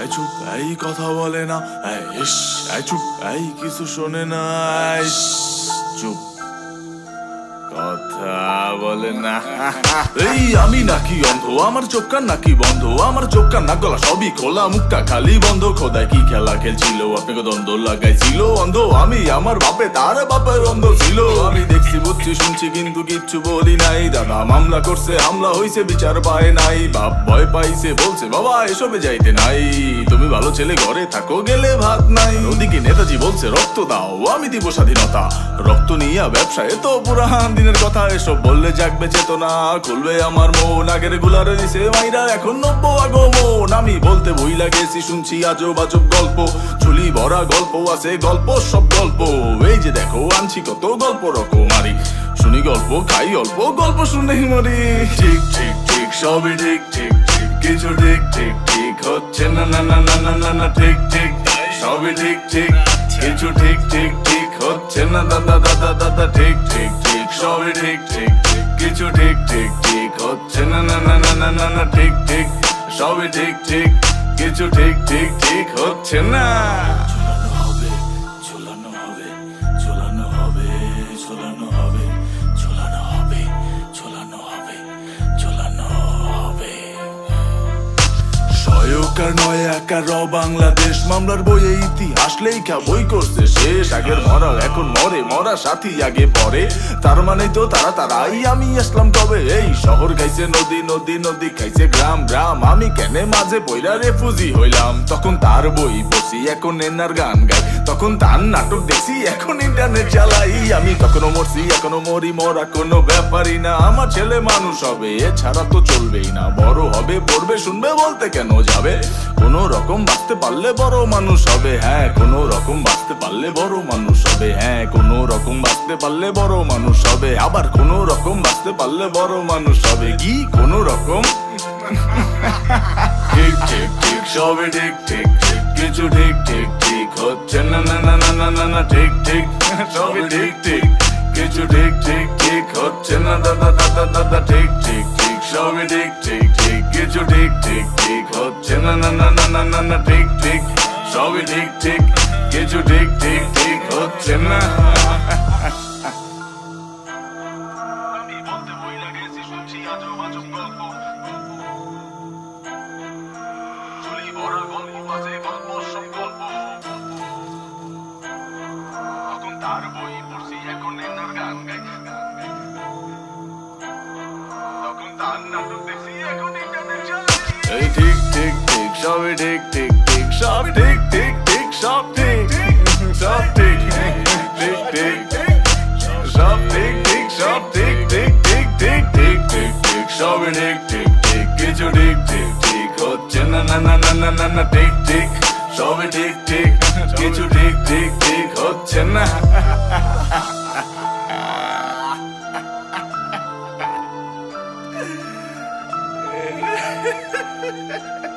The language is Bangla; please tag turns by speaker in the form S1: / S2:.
S1: এই চুপ এই কথা বলে না। এই ইস, এই চুপ এই কিছু শোনে না। চুপ। কথা বলে না। এই, আমি নাকি অন্ধ, আমার নাকি বন্ধ, আমার গলা সবই খোলা, মুখটা খালি বন্ধ খোদায় কি খেলা খেলছিল, আপনাকে দ্বন্দ্ব লাগাইছিল, অন্ধ, আমি আমার বাপে, তার বাপের অন্ধ ছিল। আমি দেখছি, বুঝছি, শুনছি, কিন্তু কিচ্ছু বলি নাই। দাদা মামলা করছে, হামলা হইছে, বিচার পায় নাই। বাপ ভয় পাইছে, বলছে, বাবা, এসবে যাইতে নাই। তুমি ভালো ছেলে, ঘরে থাকো, গেলে ভাত নাই। ওদিকে নেতাজি বলছে, রক্ত দাও, আমি দিব স্বাধীনতা। রক্ত নিয়ে ব্যবসায় তো পুরান দিনের কথা, এসব বললে জাগবে চেতনা, খুলবে আমার মন। আগের গুলারে দিছে মাইরা এখন নব্য আগমন। আমি বলতে বই লাগেছি, শুনছি আজব আজব গল্প। ঝুলি ভরা গল্প, আছে গল্প, সব গল্প। এই যে দেখো, আনছি কত গল্প রকমারি। শুনি গল্প, খাই অল্প গল্প শুনে মরি। ঠিক ঠিক ঠিক, সবই ঠিক ঠিক ঠিক, কিছু ঠিক ঠিক ঠিক হচ্ছে না না না না না না ঠিক ঠিক, সবই ঠিক ঠিক, কিছু ঠিক ঠিক ঠিক হচ্ছে না দাদা দাদা দাদা ঠিক ঠিক ঠিক। সবই ঠিক ঠিক কিছু ঠিক ঠিক ঠিক হচ্ছে না না না না না না না, ঠিক ঠিক সবই ঠিক ঠিক, কিছু ঠিক ঠিক ঠিক হচ্ছে না। সহায়কার নয় একার বাংলাদেশ, মামলার বইয়ে ইতিহাস লেখা বই করছে শেষ আগের মরা, এখন মরে, মরা সাথী আগে পরে। তার মানে তো তারা তারাই। আমি আসলাম তবে এই শহর গাইছে নদী নদী নদী খাইছে গ্রাম গ্রাম। আমি কেনে মাঝে বইরা রেফুজি হইলাম। তখন তার বই বসি, এখন এনার গান গাই। তখন তার নাটক দেখছি, এখন ইন্টারনেট চালাই আমি তখনও মরছি এখনও মরি, মরা কোনো ব্যাপারই না। আমার ছেলে মানুষ হবে, এছাড়া তো চলবেই না। বড় হবে, পড়বে, শুনবে, বলতে কেন যাবে? কোনো রকম বাঁচতে পারলে বড় মানুষ হবে হ্যাঁ কোনো রকম বাঁচতে পারলে বড় মানুষ হবে হ্যাঁ কোনো রকম বাঁচতে পারলে বড় মানুষ হবে, আবার কোনো রকম বাঁচতে পারলে বড় মানুষ হবে, কি কোনো রকম? ঠিক ঠিক ঠিক সবে ঠিক ঠিক ঠিক। কিছু ঠিক ঠিক ঠিক হচ্ছে না না না না না না না ঠিক ঠিক সবে ঠিক ঠিক কিছু ঠিক ঠিক ঠিক হচ্ছে না দাদা দাদা দাদা ঠিক ঠিক ঠিক সবে ঠিক ঠিক ঠিক কিছু ঠিক ঠিক ঠিক হচ্ছে না না না না না না না ঠিক ঠিক সবে ঠিক ঠিক কিছু ঠিক ঠিক ঠিক হচ্ছে না আমি বলতে বই লাগেছি শুনছি আজব আজব তখন তার নাটক দেখছি এখন ইন্টারনেট চালাই এই ঠিক ঠিক ঠিক সবই ঠিক ঠিক ঠিক সব ঠিক ঠিক ঠিক সব ঠিক সব ঠিক ঠিক ঠিক সব ঠিক ঠিক সব ঠিক ঠিক ঠিক ঠিক ঠিক ঠিক ঠিক সবই ঠিক ঠিক ঠিক কিছু ঠিক ঠিক ঠিক হচ্ছে না না না না না না না ঠিক ঠিক সবই ঠিক ঠিক কিছু ঠিক ঠিক ঠিক হচ্ছে না Ha ha ha!